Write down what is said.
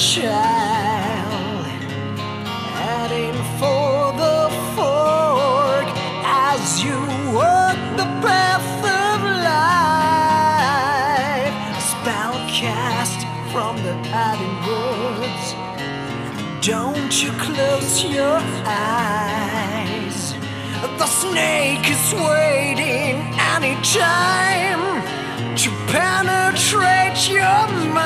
child heading for the fork as you walk the path of life. Spell cast from the hiding woods. Don't you close your eyes. The snake is waiting any time to penetrate your mind.